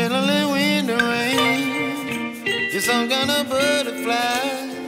chilling in the rain. You're some kind of butterfly.